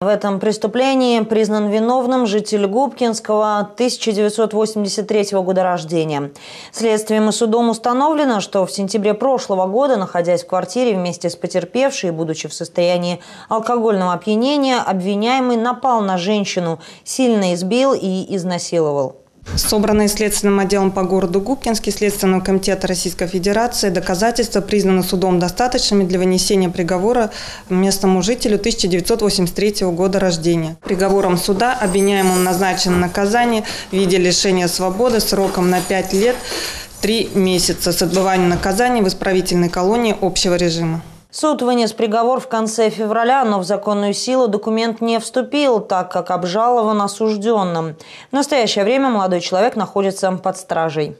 В этом преступлении признан виновным житель Губкинского 1983 года рождения. Следствием и судом установлено, что в сентябре прошлого года, находясь в квартире вместе с потерпевшей, будучи в состоянии алкогольного опьянения, обвиняемый напал на женщину, сильно избил и изнасиловал. Собранные следственным отделом по городу Губкинский Следственного комитета Российской Федерации доказательства признаны судом достаточными для вынесения приговора местному жителю 1983 года рождения. Приговором суда обвиняемому назначено наказание в виде лишения свободы сроком на 5 лет 3 месяца с отбыванием наказания в исправительной колонии общего режима. Суд вынес приговор в конце февраля, но в законную силу документ не вступил, так как обжалован осужденным. В настоящее время молодой человек находится под стражей.